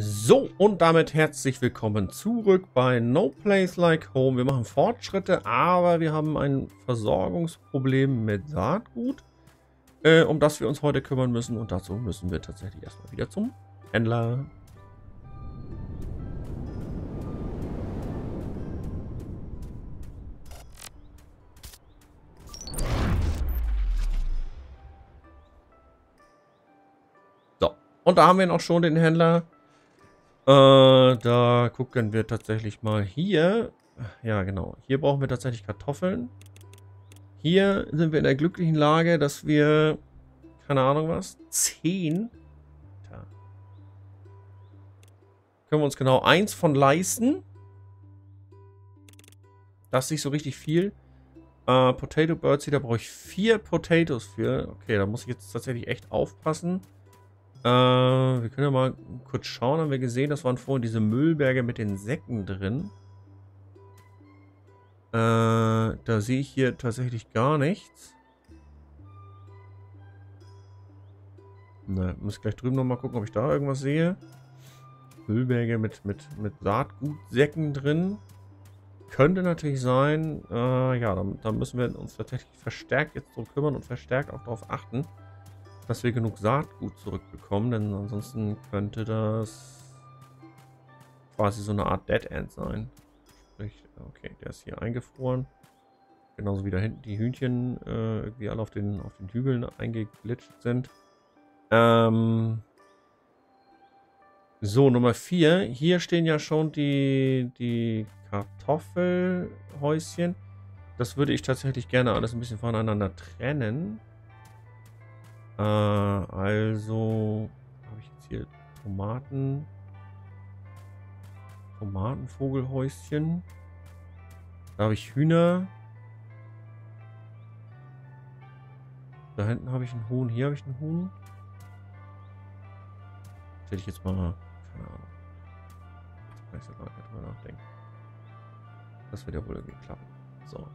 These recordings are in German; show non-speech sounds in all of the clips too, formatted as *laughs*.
So, und damit herzlich willkommen zurück bei No Place Like Home. Wir machen Fortschritte, aber wir haben ein Versorgungsproblem mit Saatgut, äh, um das wir uns heute kümmern müssen. Und dazu müssen wir tatsächlich erstmal wieder zum Händler. So, und da haben wir noch schon den Händler. Äh, da gucken wir tatsächlich mal hier. Ja, genau. Hier brauchen wir tatsächlich Kartoffeln. Hier sind wir in der glücklichen Lage, dass wir, keine Ahnung was, 10. Tja. Können wir uns genau eins von leisten. Das ist nicht so richtig viel. Äh, Potato Birdseed, da brauche ich vier Potatoes für. Okay, da muss ich jetzt tatsächlich echt aufpassen. Äh, wir können ja mal kurz schauen. Haben wir gesehen, das waren vorhin diese Müllberge mit den Säcken drin. Äh, da sehe ich hier tatsächlich gar nichts. Na, muss gleich drüben nochmal gucken, ob ich da irgendwas sehe. Müllberge mit, mit, mit Saatgutsäcken drin. Könnte natürlich sein, äh, ja, da, müssen wir uns tatsächlich verstärkt jetzt drum kümmern und verstärkt auch darauf achten, dass wir genug Saatgut zurückbekommen, denn ansonsten könnte das quasi so eine Art Dead End sein. Sprich, okay, der ist hier eingefroren. Genauso wie da hinten die Hühnchen äh, irgendwie alle auf den, auf den Hügeln eingeglitscht sind. Ähm, so, Nummer 4. Hier stehen ja schon die, die Kartoffelhäuschen. Das würde ich tatsächlich gerne alles ein bisschen voneinander trennen. Äh, also habe ich jetzt hier Tomaten. Tomatenvogelhäuschen. Da habe ich Hühner. Da hinten habe ich einen Huhn. Hier habe ich einen Huhn. Hätte ich jetzt mal. Keine Ahnung. Jetzt kann ich so gar nicht drüber nachdenken. Das wird ja wohl irgendwie klappen. So.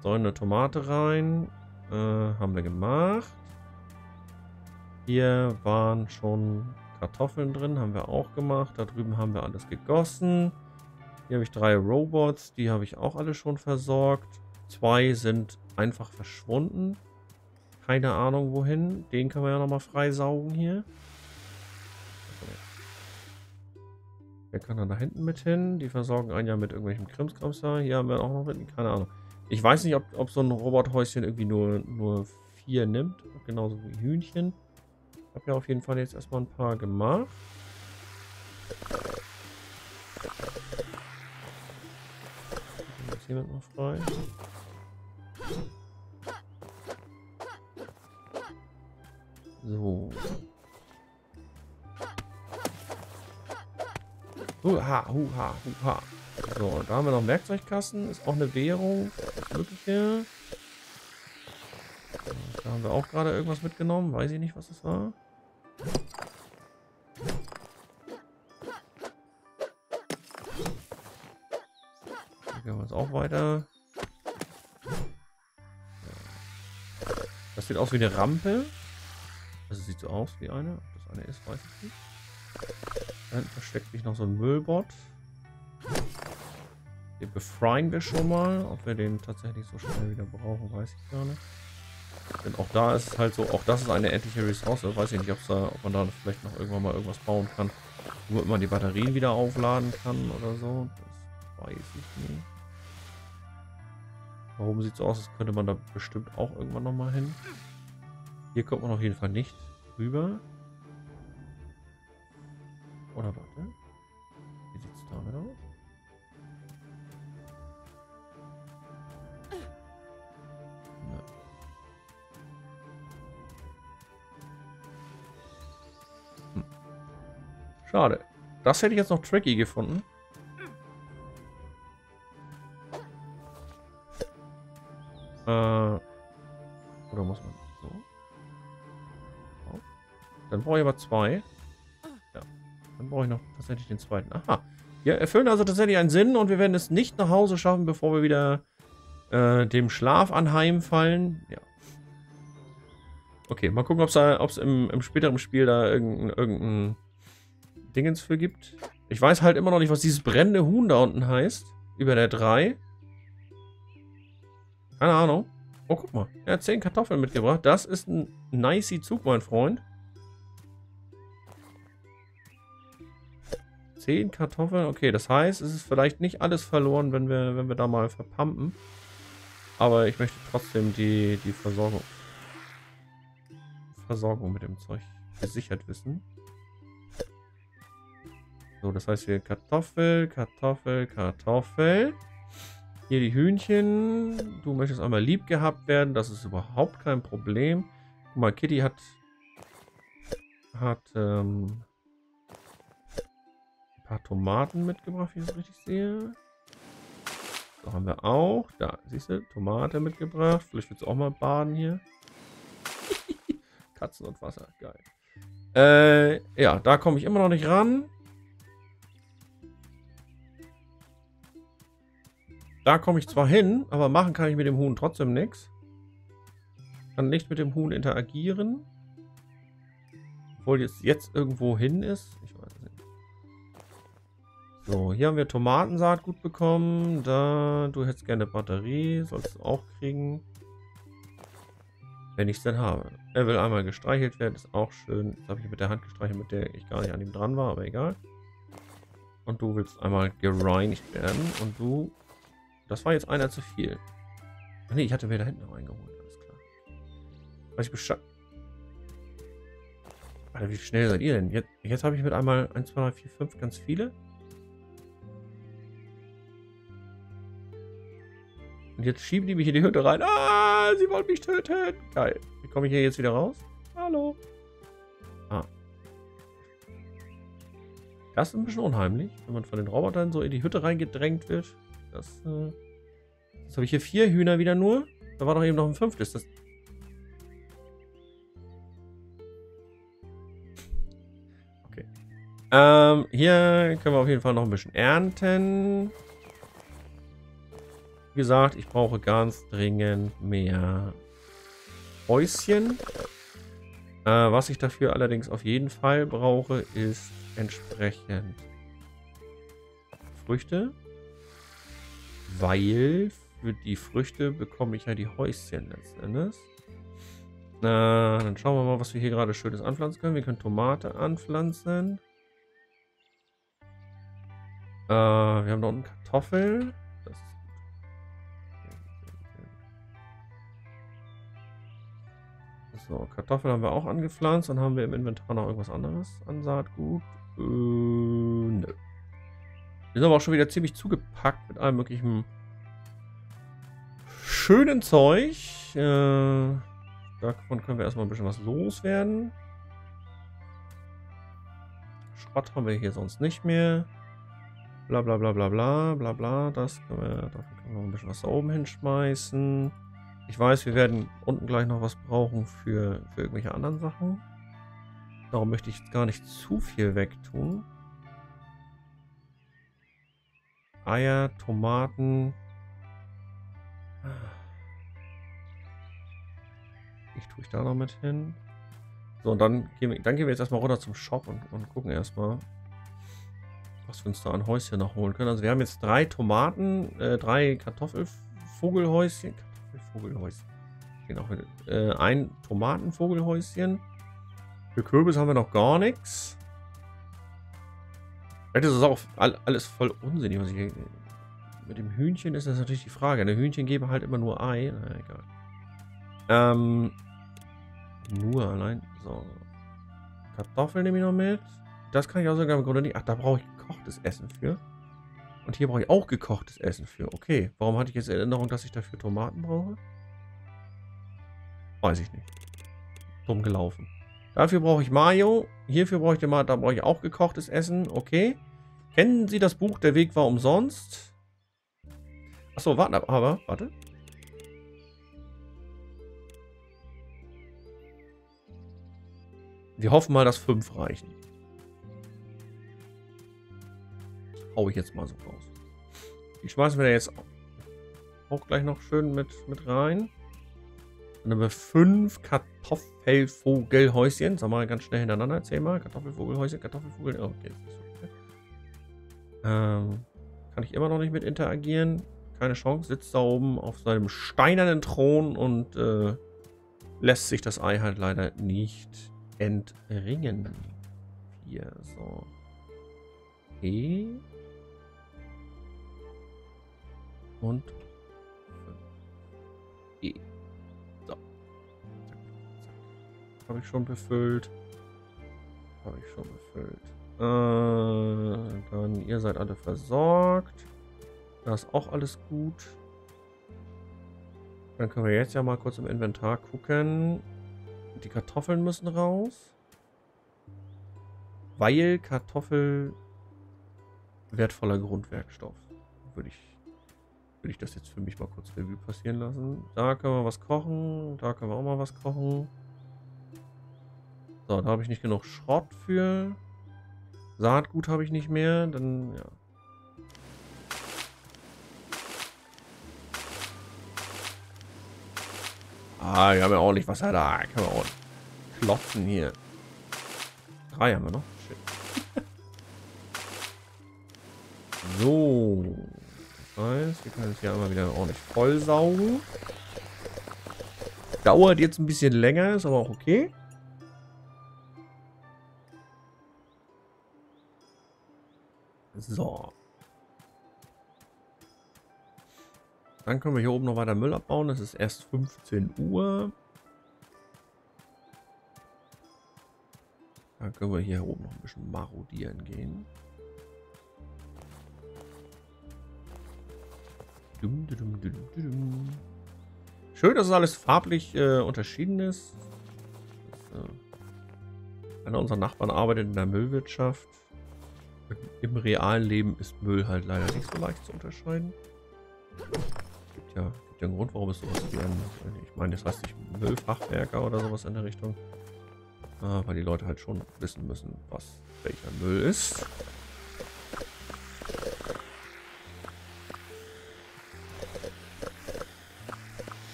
So, eine Tomate rein. Äh, haben wir gemacht. Hier waren schon Kartoffeln drin, haben wir auch gemacht. Da drüben haben wir alles gegossen. Hier habe ich drei Robots, die habe ich auch alle schon versorgt. Zwei sind einfach verschwunden. Keine Ahnung wohin. Den können wir ja nochmal freisaugen hier. Wer kann dann da hinten mit hin? Die versorgen einen ja mit irgendwelchen Krimskrams da. Hier haben wir auch noch mit. Keine Ahnung. Ich weiß nicht, ob, ob so ein Robothäuschen irgendwie nur, nur vier nimmt. Genauso wie Hühnchen habe ja auf jeden Fall jetzt erstmal ein paar gemacht. Ist jemand noch frei? So. Huha, huha, huha. So, da haben wir noch Werkzeugkasten. Ist auch eine Währung. Mögliche. Da haben wir auch gerade irgendwas mitgenommen. Weiß ich nicht, was das war. Sieht aus wie eine Rampe. Das sieht so aus wie eine. Ob das eine ist, weiß ich nicht. Da hinten versteckt sich noch so ein Müllbot. Den befreien wir schon mal. Ob wir den tatsächlich so schnell wieder brauchen, weiß ich gar nicht. Denn auch da ist es halt so, auch das ist eine endliche Ressource. Weiß ich nicht, da, ob man da vielleicht noch irgendwann mal irgendwas bauen kann. Nur man die Batterien wieder aufladen kann oder so. Das weiß ich nicht. Warum sieht es so aus, als könnte man da bestimmt auch irgendwann noch mal hin. Hier kommt man auf jeden Fall nicht rüber. Oder warte. Wie sieht es damit aus? Schade. Das hätte ich jetzt noch tricky gefunden. Brauche ich aber zwei. Ja. Dann brauche ich noch tatsächlich den zweiten. Aha. Wir erfüllen also tatsächlich einen Sinn und wir werden es nicht nach Hause schaffen, bevor wir wieder äh, dem Schlaf anheimfallen. Ja. Okay, mal gucken, ob es im, im späteren Spiel da irgendein, irgendein Dingens für gibt. Ich weiß halt immer noch nicht, was dieses brennende Huhn da unten heißt. Über der 3. Keine Ahnung. Oh, guck mal. Er hat 10 Kartoffeln mitgebracht. Das ist ein nicey Zug, mein Freund. 10 Kartoffeln. Okay, das heißt, es ist vielleicht nicht alles verloren, wenn wir, wenn wir da mal verpumpen. Aber ich möchte trotzdem die, die Versorgung, Versorgung mit dem Zeug gesichert wissen. So, das heißt hier Kartoffel, Kartoffel, Kartoffel. Hier die Hühnchen. Du möchtest einmal lieb gehabt werden. Das ist überhaupt kein Problem. Guck mal, Kitty hat hat ähm, paar Tomaten mitgebracht, wie ich es richtig sehe. So haben wir auch. Da, siehst du, Tomate mitgebracht. Vielleicht willst du auch mal baden hier. *laughs* Katzen und Wasser, geil. Äh, ja, da komme ich immer noch nicht ran. Da komme ich zwar hin, aber machen kann ich mit dem Huhn trotzdem nichts. Kann nicht mit dem Huhn interagieren. Obwohl jetzt, jetzt irgendwo hin ist. Ich weiß. So, hier haben wir Tomatensaat gut bekommen. Da, du hättest gerne Batterie. Sollst du auch kriegen. Wenn ich es denn habe. Er will einmal gestreichelt werden. Ist auch schön. Jetzt habe ich mit der Hand gestreichelt, mit der ich gar nicht an ihm dran war. Aber egal. Und du willst einmal gereinigt werden. Und du das war jetzt einer zu viel. Ach nee, ich hatte mir da hinten noch eingeholt. Alles klar. Weiß ich Bescheid. Alter, wie schnell seid ihr denn? Jetzt, jetzt habe ich mit einmal 1, 2, 3, 4, 5 ganz viele. Und jetzt schieben die mich in die Hütte rein. Ah, sie wollen mich töten. Geil. Wie komme ich hier jetzt wieder raus? Hallo. Ah. Das ist ein bisschen unheimlich, wenn man von den Robotern so in die Hütte reingedrängt wird. Das, äh, Jetzt habe ich hier vier Hühner wieder nur. Da war doch eben noch ein fünftes. Das okay. Ähm, hier können wir auf jeden Fall noch ein bisschen ernten. Gesagt, ich brauche ganz dringend mehr Häuschen. Äh, was ich dafür allerdings auf jeden Fall brauche, ist entsprechend Früchte. Weil für die Früchte bekomme ich ja die Häuschen letzten Endes. Na, dann schauen wir mal, was wir hier gerade Schönes anpflanzen können. Wir können Tomate anpflanzen. Äh, wir haben da unten Kartoffeln. So, Kartoffeln haben wir auch angepflanzt. Dann haben wir im Inventar noch irgendwas anderes an Saatgut. Äh, nö. Wir sind aber auch schon wieder ziemlich zugepackt mit allem möglichen schönen Zeug. Äh, davon können wir erstmal ein bisschen was loswerden. Schrott haben wir hier sonst nicht mehr. Bla bla bla bla bla bla bla. Das können wir, davon können wir ein bisschen was da oben hinschmeißen. Ich weiß, wir werden unten gleich noch was brauchen für, für irgendwelche anderen Sachen. Darum möchte ich jetzt gar nicht zu viel wegtun. Eier, Tomaten. Ich tue ich da noch mit hin. So, und dann gehen wir, dann gehen wir jetzt erstmal runter zum Shop und, und gucken erstmal, was wir uns da an Häuschen noch holen können. Also wir haben jetzt drei Tomaten, äh, drei Kartoffelvogelhäuschen. Kartoffelvogelhäuschen. Genau, äh, ein Tomatenvogelhäuschen. Für Kürbis haben wir noch gar nichts. Vielleicht ist das auch alles voll unsinnig, was ich hier mit dem Hühnchen ist das natürlich die Frage. Eine Hühnchen geben halt immer nur Ei. Na, egal. Ähm, nur allein. So. Kartoffeln nehme ich noch mit. Das kann ich auch sogar im Grunde nicht. Ach, da brauche ich gekochtes Essen für. Und hier brauche ich auch gekochtes Essen für. Okay. Warum hatte ich jetzt Erinnerung, dass ich dafür Tomaten brauche? Weiß ich nicht. Dumm gelaufen. Dafür brauche ich Mayo. Hierfür brauche ich den da brauche ich auch gekochtes Essen. Okay. Kennen Sie das Buch Der Weg war umsonst? Achso, warten, aber, warte. Wir hoffen mal, dass fünf reichen. Das hau ich jetzt mal so raus. Die schmeißen wir da jetzt auch gleich noch schön mit, mit rein. Dann haben wir fünf Kartoffelvogelhäuschen. Sag mal ganz schnell hintereinander. Erzähl mal. Kartoffelvogelhäuschen, Kartoffelvogel. Okay. Ähm, kann ich immer noch nicht mit interagieren. Keine Chance. Sitzt da oben auf seinem steinernen Thron und äh, lässt sich das Ei halt leider nicht entringen. Hier, so. E. Und E. So. Habe ich schon befüllt. Habe ich schon befüllt. Äh, dann ihr seid alle versorgt. Da ist auch alles gut. Dann können wir jetzt ja mal kurz im Inventar gucken. Die Kartoffeln müssen raus. Weil Kartoffel wertvoller Grundwerkstoff. Würde ich, würde ich das jetzt für mich mal kurz Revue passieren lassen. Da können wir was kochen. Da können wir auch mal was kochen. So, da habe ich nicht genug Schrott für. Saatgut habe ich nicht mehr. Dann, ja. Ah, wir haben ja ordentlich Wasser da. Können wir auch klopfen hier. Drei haben wir noch. Shit. *laughs* so. Heißt, wir können es hier einmal wieder ordentlich voll saugen. Dauert jetzt ein bisschen länger, ist aber auch okay. So. Dann können wir hier oben noch weiter Müll abbauen. Es ist erst 15 Uhr. Dann können wir hier oben noch ein bisschen marodieren gehen. Schön, dass es alles farblich äh, unterschieden ist. Äh, einer unserer Nachbarn arbeitet in der Müllwirtschaft. Im realen Leben ist Müll halt leider nicht so leicht zu unterscheiden ja, gibt ja einen Grund, warum es sowas wie ein, ich meine, das heißt nicht Müllfachwerker oder sowas in der Richtung. Ah, weil die Leute halt schon wissen müssen, was welcher Müll ist.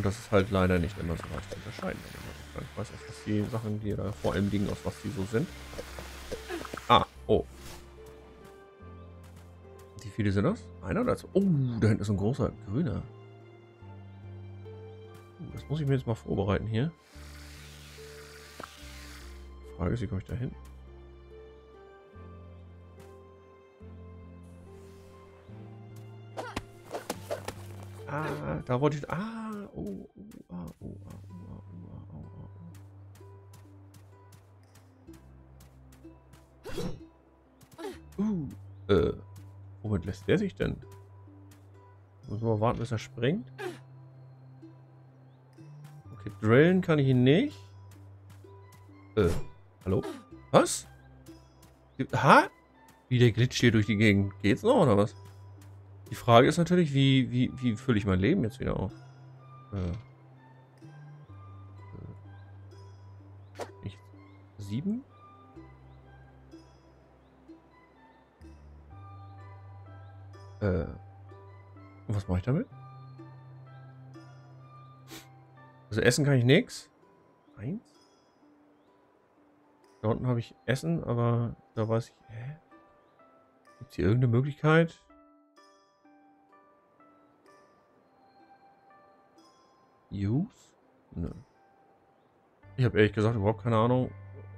Und das ist halt leider nicht immer so leicht zu unterscheiden. Ich weiß auch, was die Sachen, die da vor allem liegen, aus was die so sind. Ah, oh. Wie viele sind das? Einer oder zwei? Oh, da hinten ist ein großer grüner. Das muss ich mir jetzt mal vorbereiten hier. Frage ist, wie komme ich da hin? Ah, da wollte ich... Ah, Womit lässt der sich denn? Muss mal warten, bis er springt. Okay, drillen kann ich ihn nicht. Äh, hallo? Was? Ha? Wie der glitscht hier durch die Gegend. Geht's noch oder was? Die Frage ist natürlich, wie, wie, wie fülle ich mein Leben jetzt wieder auf? Äh. äh. Ich, sieben? Äh. Was mache ich damit? Also essen kann ich nichts. Eins. Da unten habe ich Essen, aber da weiß ich. Hä? Gibt es hier irgendeine Möglichkeit? Use? Nö. Ich habe ehrlich gesagt überhaupt keine Ahnung.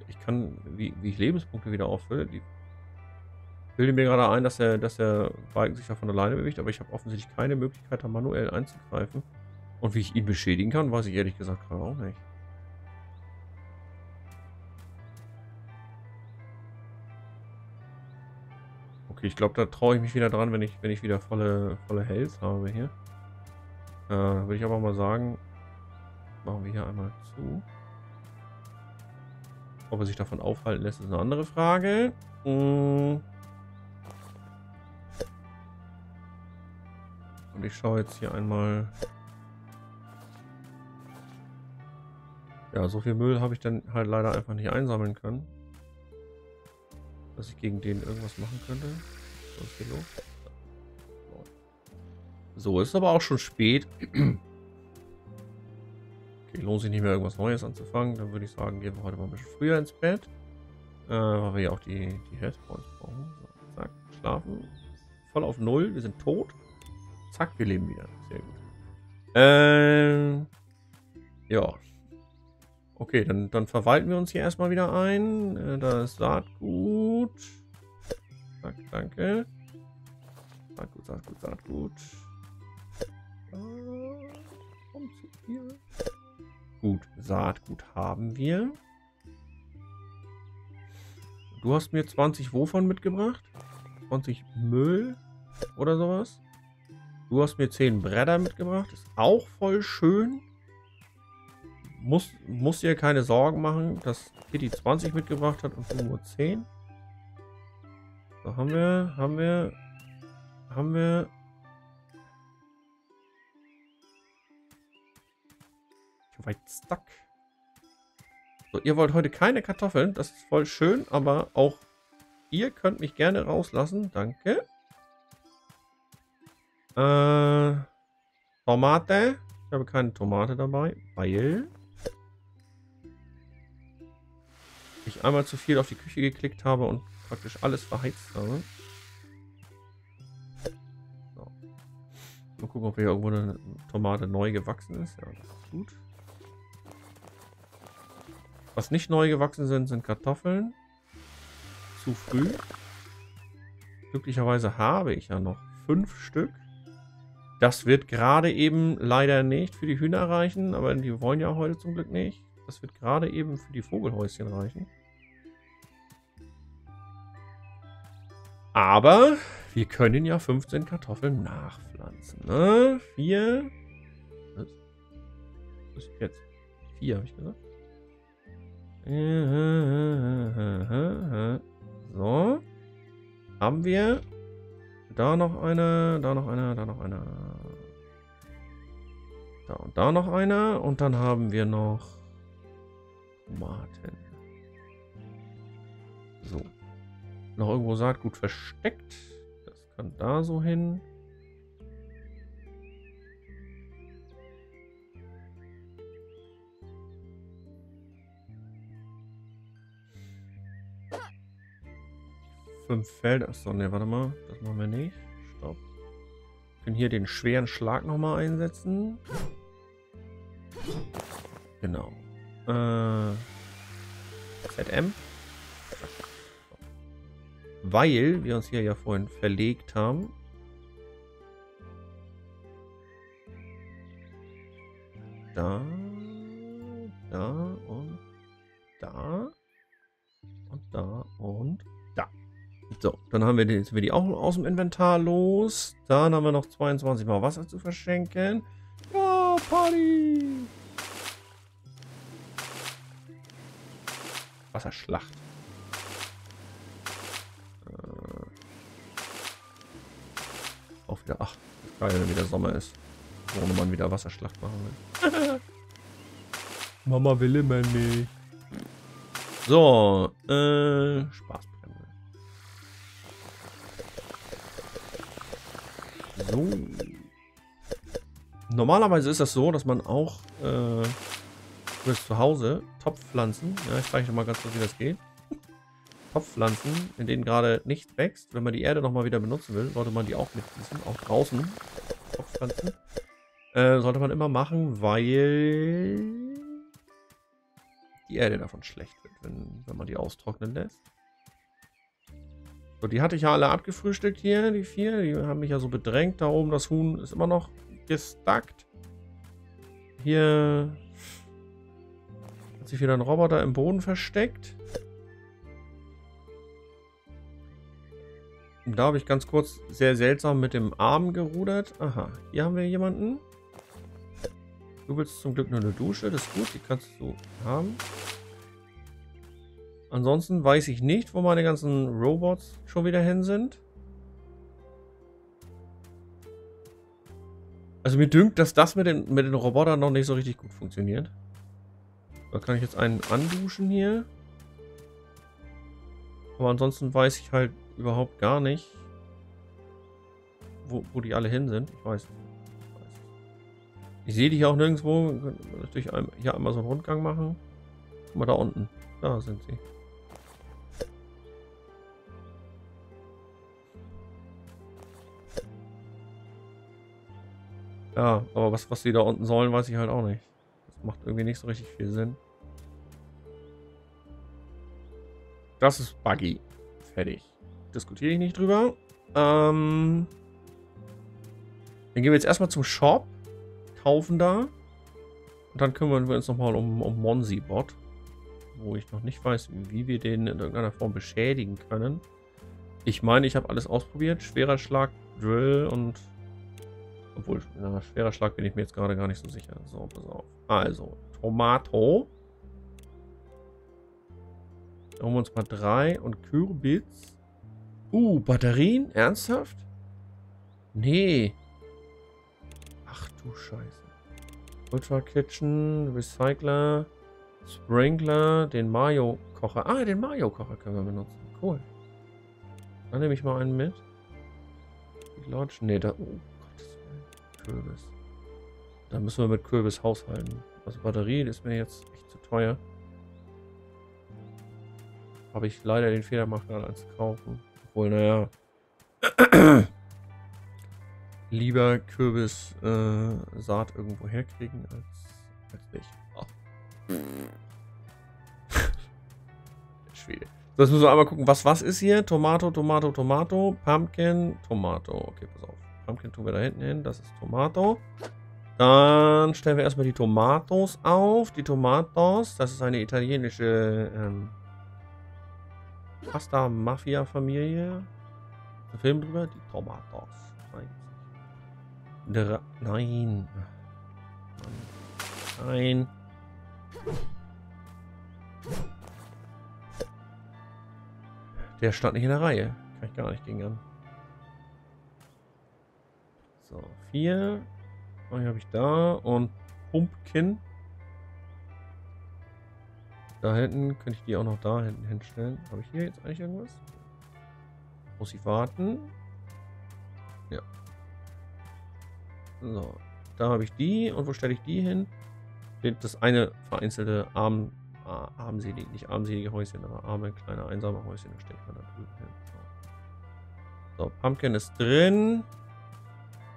Ich kann, wie, wie ich Lebenspunkte wieder auffülle. Die bilde mir gerade ein, dass der, dass der Balken sich da von alleine bewegt, aber ich habe offensichtlich keine Möglichkeit, da manuell einzugreifen. Und wie ich ihn beschädigen kann, weiß ich ehrlich gesagt gerade auch nicht. Okay, ich glaube, da traue ich mich wieder dran, wenn ich, wenn ich wieder volle, volle Health habe hier. Äh, würde ich aber mal sagen, machen wir hier einmal zu. Ob er sich davon aufhalten lässt, ist eine andere Frage. Hm. Und ich schaue jetzt hier einmal. Ja, so viel Müll habe ich dann halt leider einfach nicht einsammeln können. Dass ich gegen den irgendwas machen könnte. Was ist hier los? So, ist aber auch schon spät. Okay, lohnt sich nicht mehr irgendwas Neues anzufangen. Dann würde ich sagen, gehen wir heute mal ein bisschen früher ins Bett. Äh, weil wir ja auch die, die Healthpoints brauchen. So, zack, schlafen. Voll auf Null, wir sind tot. Zack, wir leben wieder. Sehr gut. Ähm, ja. Okay, dann, dann verwalten wir uns hier erstmal wieder ein. Äh, da ist Saatgut. Zack, danke. Saatgut, Saatgut, Saatgut. Komm zu viel. Gut, Saatgut haben wir. Du hast mir 20 wovon mitgebracht? 20 Müll oder sowas? Du hast mir 10 Bretter mitgebracht. Ist auch voll schön. Muss, muss dir keine Sorgen machen, dass Kitty 20 mitgebracht hat und du nur 10. So, haben wir, haben wir, haben wir. Stuck. So, ihr wollt heute keine Kartoffeln. Das ist voll schön, aber auch ihr könnt mich gerne rauslassen. Danke. Äh, Tomate. Ich habe keine Tomate dabei, weil ich einmal zu viel auf die Küche geklickt habe und praktisch alles verheizt habe. Mal gucken, ob hier irgendwo eine Tomate neu gewachsen ist. Ja, das ist gut. Was nicht neu gewachsen sind, sind Kartoffeln. Zu früh. Glücklicherweise habe ich ja noch fünf Stück. Das wird gerade eben leider nicht für die Hühner reichen, aber die wollen ja heute zum Glück nicht. Das wird gerade eben für die Vogelhäuschen reichen. Aber wir können ja 15 Kartoffeln nachpflanzen. Ne? Vier. Was? Was ist jetzt? Vier, habe ich gesagt. *laughs* So. Haben wir da noch eine, da noch eine, da noch eine. Da und da noch eine. Und dann haben wir noch Tomaten. So. Noch irgendwo Saatgut versteckt. Das kann da so hin. Fünf Felder. Achso, ne, warte mal. Das machen wir nicht. Stopp. Wir können hier den schweren Schlag nochmal einsetzen. Genau. Äh, ZM. Weil wir uns hier ja vorhin verlegt haben. Da. Da und da. Und da und so, dann haben wir die, wir die auch aus dem Inventar los. Dann haben wir noch 22 Mal Wasser zu verschenken. Ja, Party! Wasserschlacht. Äh, auch wieder, ach, geil, wenn wieder Sommer ist. Ohne man wieder Wasserschlacht machen will. *laughs* Mama will immer nicht. So, äh, Spaß. So. Normalerweise ist das so, dass man auch äh, zu Hause Topfpflanzen, ja, ich zeige euch mal ganz kurz, wie das geht. Topfpflanzen, in denen gerade nichts wächst, wenn man die Erde nochmal wieder benutzen will, sollte man die auch mitgießen, auch draußen. Topfpflanzen. Äh, sollte man immer machen, weil die Erde davon schlecht wird, wenn, wenn man die austrocknen lässt. So, die hatte ich ja alle abgefrühstückt hier, die vier. Die haben mich ja so bedrängt. Da oben das Huhn ist immer noch gestackt. Hier hat sich wieder ein Roboter im Boden versteckt. Und da habe ich ganz kurz sehr seltsam mit dem Arm gerudert. Aha, hier haben wir jemanden. Du willst zum Glück nur eine Dusche, das ist gut, die kannst du haben. Ansonsten weiß ich nicht, wo meine ganzen Robots schon wieder hin sind. Also mir dünkt, dass das mit den, mit den Robotern noch nicht so richtig gut funktioniert. Da kann ich jetzt einen anduschen hier. Aber ansonsten weiß ich halt überhaupt gar nicht, wo, wo die alle hin sind. Ich weiß nicht. Ich sehe dich auch nirgendwo. Wir können natürlich hier einmal so einen Rundgang machen. Guck mal da unten. Da sind sie. Ja, aber was, was die da unten sollen, weiß ich halt auch nicht. Das macht irgendwie nicht so richtig viel Sinn. Das ist buggy. Fertig. Diskutiere ich nicht drüber. Ähm, dann gehen wir jetzt erstmal zum Shop. Kaufen da. Und dann kümmern wir uns nochmal um, um Monsi-Bot. Wo ich noch nicht weiß, wie wir den in irgendeiner Form beschädigen können. Ich meine, ich habe alles ausprobiert. Schwerer Schlag, Drill und obwohl, na, schwerer Schlag bin ich mir jetzt gerade gar nicht so sicher. So, pass auf. Also, Tomato. Da holen wir uns mal drei. Und Kürbis. Uh, Batterien? Ernsthaft? Nee. Ach du Scheiße. Ultra Kitchen, Recycler, Sprinkler, den Mayo-Kocher. Ah, den Mayo-Kocher können wir benutzen. Cool. Dann nehme ich mal einen mit. Die Lodge. Nee, da. Oh, Kürbis. Da müssen wir mit Kürbis haushalten. Also Batterie ist mir jetzt echt zu teuer. Habe ich leider den Fehler gemacht, als kaufen. Obwohl, naja. *clears throat* Lieber Kürbis äh, Saat irgendwo herkriegen als, als nicht. Oh. *laughs* Schwede. So, jetzt müssen wir einmal gucken, was was ist hier. Tomato, Tomato, Tomato, Pumpkin, Tomato. Okay, pass auf. Pumpkin tun wir da hinten hin. Das ist Tomato. Dann stellen wir erstmal die Tomatos auf. Die Tomatos, das ist eine italienische ähm, Pasta-Mafia-Familie. Ein Film drüber? Die Tomatos. Nein. Der, nein. Nein. Der stand nicht in der Reihe. Kann ich gar nicht gegen an. So, vier. Die habe ich da. Und Pumpkin. Da hinten könnte ich die auch noch da hinten hinstellen. Habe ich hier jetzt eigentlich irgendwas? Muss ich warten? Ja. So. Da habe ich die. Und wo stelle ich die hin? Das eine vereinzelte arm, ah, armselige, nicht armselige Häuschen, aber arme, kleine, einsame Häuschen. Da stelle ich mal da drüben hin. So, Pumpkin ist drin.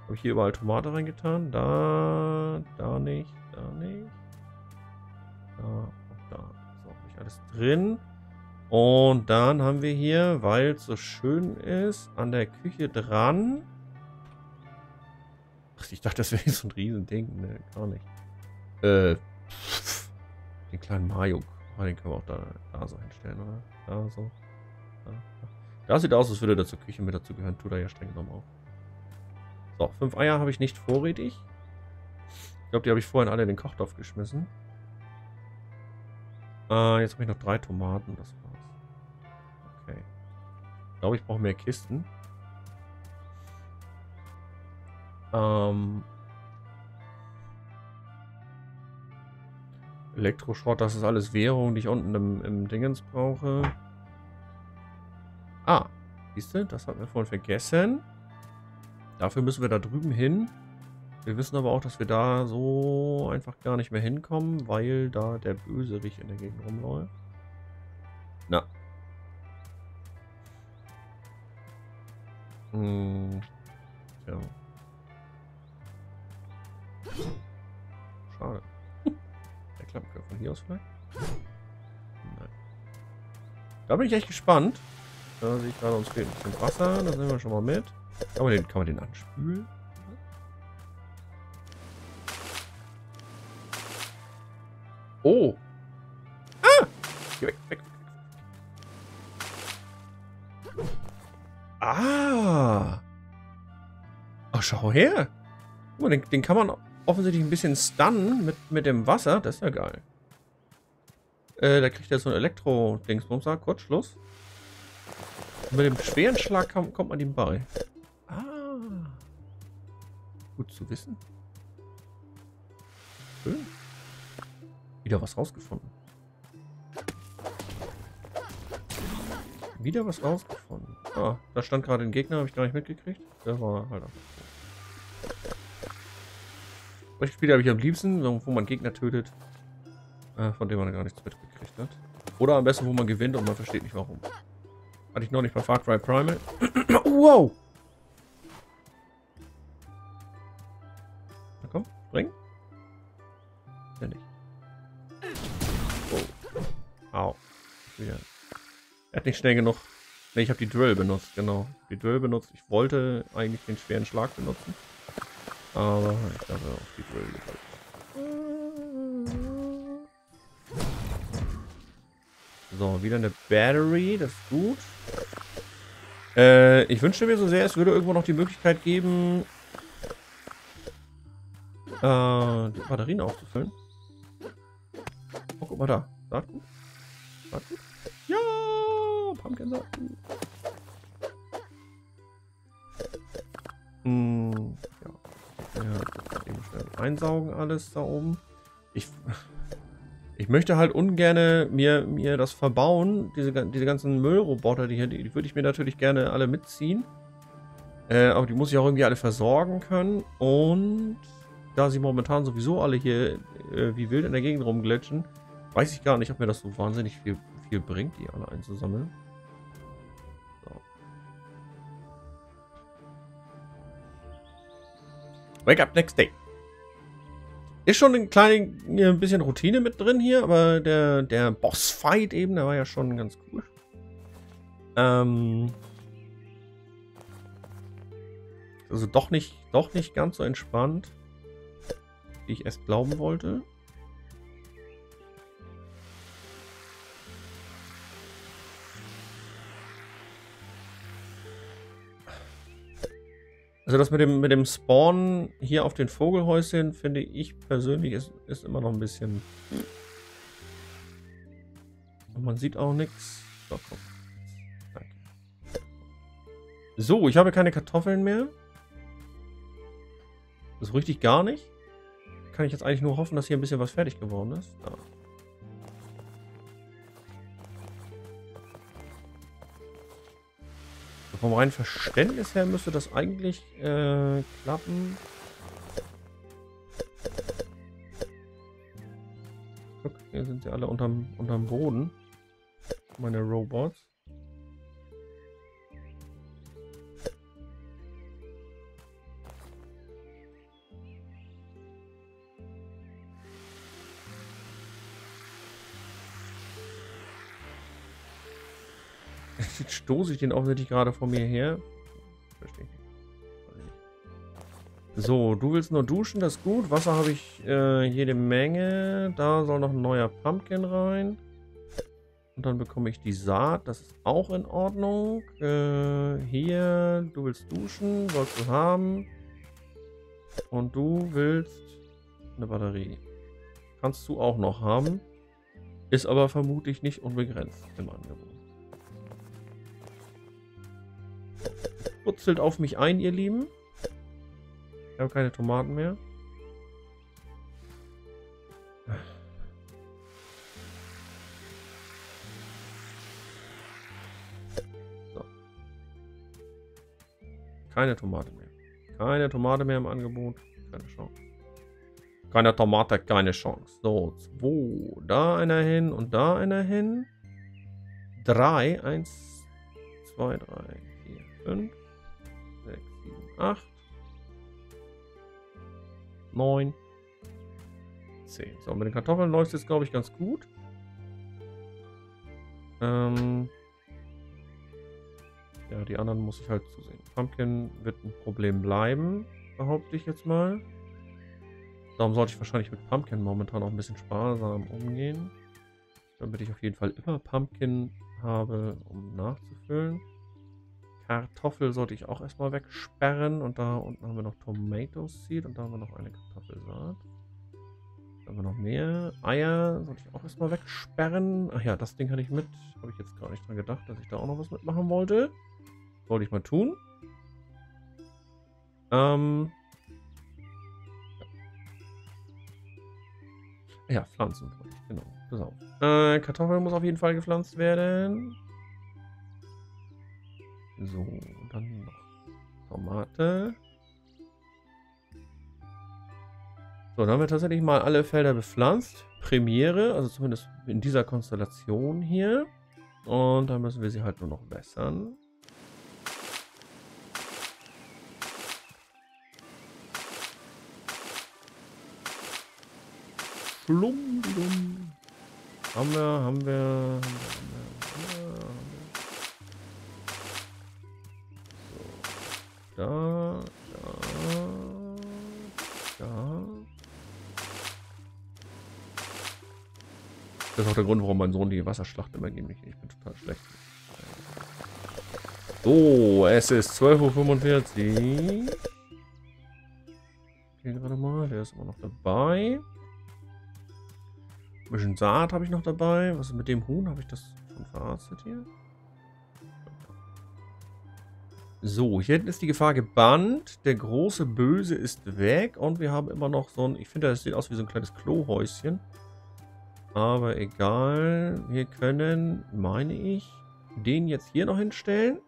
Habe ich hier überall Tomate reingetan? Da, da nicht, da nicht. Da, auch da. So, habe ich alles drin. Und dann haben wir hier, weil es so schön ist, an der Küche dran. Ach, ich dachte, das wäre *laughs* so ein Riesending. Ne, gar nicht. Äh, *laughs* den kleinen Mayo. Oh, den können wir auch da, da so hinstellen, oder? Da so. Da, da. da sieht aus, als würde der zur Küche mit dazu gehören. Tut er ja streng genommen auch. So, fünf Eier habe ich nicht vorrätig. Ich glaube, die habe ich vorhin alle in den Kochtopf geschmissen. Äh, jetzt habe ich noch drei Tomaten, das war's. Okay. Ich glaube, ich brauche mehr Kisten. Ähm. Elektroschrott, das ist alles Währung, die ich unten im, im Dingens brauche. Ah, siehst du, das hatten wir vorhin vergessen. Dafür müssen wir da drüben hin. Wir wissen aber auch, dass wir da so einfach gar nicht mehr hinkommen, weil da der Böserich in der Gegend rumläuft. Na. Hm. Ja. Schade. Der Klappkörper von hier aus vielleicht? Nein. Da bin ich echt gespannt. Da sehe ich gerade, uns fehlt ein bisschen Wasser. Das nehmen wir schon mal mit. Kann man den, kann man den anspülen? Oh. Ah! Geh weg, weg. Ah. Oh, schau her. Guck mal, den, den kann man offensichtlich ein bisschen stunnen mit, mit dem Wasser. Das ist ja geil. Äh, da kriegt er so ein Elektro-Dingsbums, Kurzschluss. Und mit dem schweren Schlag kommt, kommt man ihm bei. Gut zu wissen. Schön. Wieder was rausgefunden. Wieder was rausgefunden. Ah, da stand gerade ein Gegner, habe ich gar nicht mitgekriegt. Der war halt. Solche Spiele habe ich am liebsten, wo man Gegner tötet, äh, von denen man gar nichts mitgekriegt hat. Oder am besten, wo man gewinnt und man versteht nicht warum. Hatte ich noch nicht bei Far Cry Primal. *coughs* wow! Nicht schnell genug. Ne, ich habe die Drill benutzt, genau. Die Drill benutzt. Ich wollte eigentlich den schweren Schlag benutzen. Aber ich habe auf die Drill gedrückt. So, wieder eine Battery, das ist gut. Äh, ich wünschte mir so sehr, es würde irgendwo noch die Möglichkeit geben, äh, die Batterien aufzufüllen. Oh, guck mal da. Saatgut? Saatgut? Pumpkin Saatgut. Hm, ja. ja eben schnell einsaugen alles da oben. Ich, ich möchte halt ungern mir, mir das verbauen, diese, diese ganzen Müllroboter, die hier, die, die würde ich mir natürlich gerne alle mitziehen. Äh, aber die muss ich auch irgendwie alle versorgen können. Und da sie momentan sowieso alle hier äh, wie wild in der Gegend rumglitschen, weiß ich gar nicht, ob mir das so wahnsinnig viel, viel bringt, die alle einzusammeln. Wake up next day. Ist schon ein kleines ein bisschen Routine mit drin hier, aber der, der Bossfight eben, der war ja schon ganz cool. Ähm. Also doch nicht, doch nicht ganz so entspannt, wie ich erst glauben wollte. Also das mit dem, mit dem Spawn hier auf den Vogelhäuschen, finde ich persönlich, ist, ist immer noch ein bisschen... Und man sieht auch nichts. So, so, ich habe keine Kartoffeln mehr. Das richtig gar nicht. Kann ich jetzt eigentlich nur hoffen, dass hier ein bisschen was fertig geworden ist. Da. Vom reinen Verständnis her müsste das eigentlich äh, klappen. Guck, hier sind sie alle unterm, unterm Boden. Meine Robots. Stoße ich den offensichtlich gerade vor mir her. Verstehe ich So, du willst nur duschen, das ist gut. Wasser habe ich äh, jede Menge. Da soll noch ein neuer Pumpkin rein. Und dann bekomme ich die Saat, das ist auch in Ordnung. Äh, hier, du willst duschen, sollst du haben. Und du willst eine Batterie. Kannst du auch noch haben. Ist aber vermutlich nicht unbegrenzt im Angebot. Putzelt auf mich ein, ihr Lieben. Ich habe keine Tomaten mehr. So. Keine Tomate mehr. Keine Tomate mehr im Angebot. Keine Chance. Keine Tomate, keine Chance. So, zwei. Da einer hin und da einer hin. Drei. Eins, zwei, drei, vier, fünf. 8, 9, 10. So, mit den Kartoffeln läuft es glaube ich, ganz gut. Ähm ja, die anderen muss ich halt zusehen. Pumpkin wird ein Problem bleiben, behaupte ich jetzt mal. Darum sollte ich wahrscheinlich mit Pumpkin momentan auch ein bisschen sparsam umgehen. Damit ich auf jeden Fall immer Pumpkin habe, um nachzufüllen. Kartoffel sollte ich auch erstmal wegsperren. Und da unten haben wir noch Tomato Seed und da haben wir noch eine Kartoffelsaat. Da haben wir noch mehr. Eier sollte ich auch erstmal wegsperren. Ach ja, das Ding hatte ich mit. Habe ich jetzt gar nicht dran gedacht, dass ich da auch noch was mitmachen wollte. Wollte ich mal tun. Ähm. Ja, Pflanzen. Genau. Pass auf. Äh, Kartoffel muss auf jeden Fall gepflanzt werden. So, dann noch Tomate. So, dann haben wir tatsächlich mal alle Felder bepflanzt. Premiere, also zumindest in dieser Konstellation hier. Und dann müssen wir sie halt nur noch wässern. Flum, blum. Haben wir, haben wir, haben wir, haben wir, Da, da, da. Das ist auch der Grund, warum mein Sohn die Wasserschlacht immer gegen mich. Ich bin total schlecht. So, es ist 12.45 Uhr. Okay, gerade mal. Der ist immer noch dabei. Ein bisschen Saat habe ich noch dabei. Was ist mit dem Huhn? Habe ich das schon verarztet hier? So, hier hinten ist die Gefahr gebannt. Der große Böse ist weg. Und wir haben immer noch so ein... Ich finde, das sieht aus wie so ein kleines Klohäuschen. Aber egal. Wir können, meine ich, den jetzt hier noch hinstellen.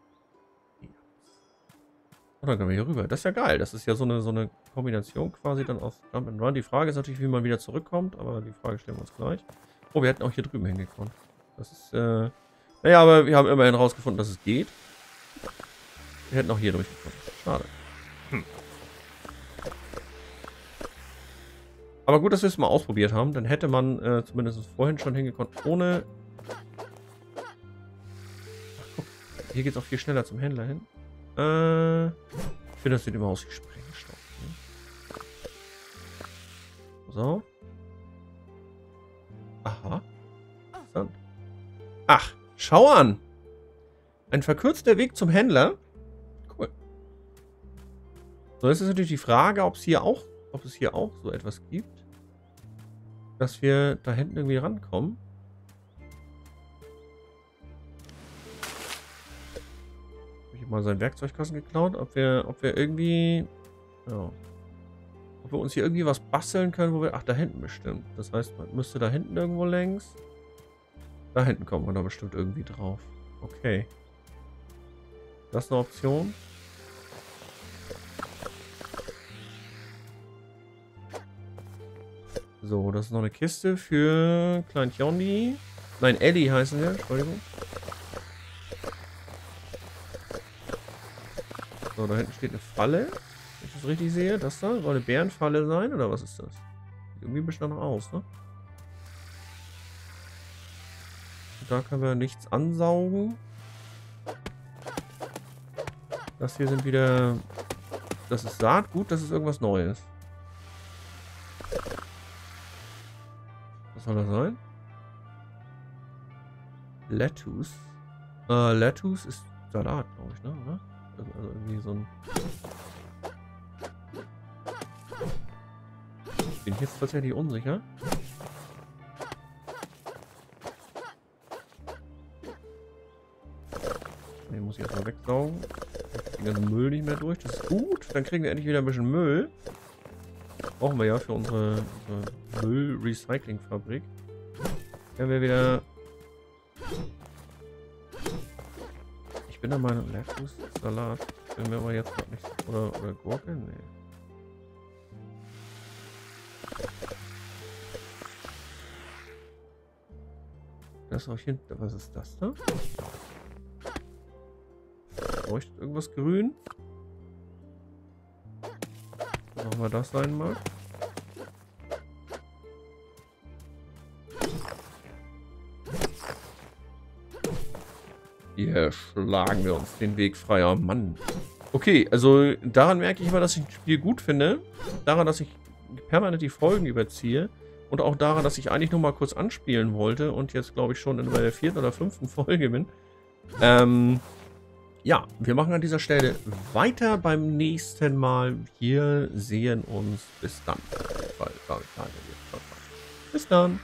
Und dann können wir hier rüber. Das ist ja geil. Das ist ja so eine, so eine Kombination quasi dann aus Jump and Run. Die Frage ist natürlich, wie man wieder zurückkommt, aber die Frage stellen wir uns gleich. Oh, wir hätten auch hier drüben hingekommen. Das ist, äh... Naja, aber wir haben immerhin rausgefunden, dass es geht. Wir hätten auch hier durchgekommen. Schade. Hm. Aber gut, dass wir es mal ausprobiert haben. Dann hätte man äh, zumindest vorhin schon hingekommen, ohne... Ach, guck. Hier geht es auch viel schneller zum Händler hin. Äh, ich finde, das sieht immer aus wie Sprengstoff. Ne? So. Aha. Ach, schau an. Ein verkürzter Weg zum Händler. So, jetzt ist natürlich die Frage, ob es hier auch, ob es hier auch so etwas gibt. Dass wir da hinten irgendwie rankommen. mal seinen Werkzeugkasten geklaut. Ob wir, ob wir irgendwie, ja, ob wir uns hier irgendwie was basteln können, wo wir, ach, da hinten bestimmt. Das heißt, man müsste da hinten irgendwo längs. Da hinten kommen wir da bestimmt irgendwie drauf. Okay. Das ist eine Option. So, das ist noch eine Kiste für Klein Jondi. Nein, Ellie heißen wir, Entschuldigung. So, da hinten steht eine Falle. Wenn ich das richtig sehe. Das da? Soll eine Bärenfalle sein? Oder was ist das? Sieht irgendwie bisschen noch aus, ne? Da können wir nichts ansaugen. Das hier sind wieder... Das ist Saatgut, das ist irgendwas Neues. Soll das sein? Lettuce. Äh, Lettuce ist Salat, glaube ich, ne? Oder? Also irgendwie so ein... Bin jetzt tatsächlich unsicher? Den muss ich erstmal wegsaugen. Den ganzen Müll nicht mehr durch. Das ist gut. Dann kriegen wir endlich wieder ein bisschen Müll. Brauchen wir ja für unsere, unsere Müll-Recycling-Fabrik. Können wir wieder Ich bin der Meinung, Lettuce, Salat. Bin mir aber jetzt noch nicht. Oder, oder Gurke? Nee. Das auch hinten. Was ist das da? Leuchtet irgendwas grün? Mal das sein. Hier schlagen wir uns den Weg freier. Mann. Okay, also daran merke ich immer, dass ich das Spiel gut finde. Daran, dass ich permanent die Folgen überziehe. Und auch daran, dass ich eigentlich nur mal kurz anspielen wollte. Und jetzt, glaube ich, schon bei der vierten oder fünften Folge bin. Ähm, ja, wir machen an dieser Stelle weiter beim nächsten Mal. Wir sehen uns. Bis dann. Bis dann.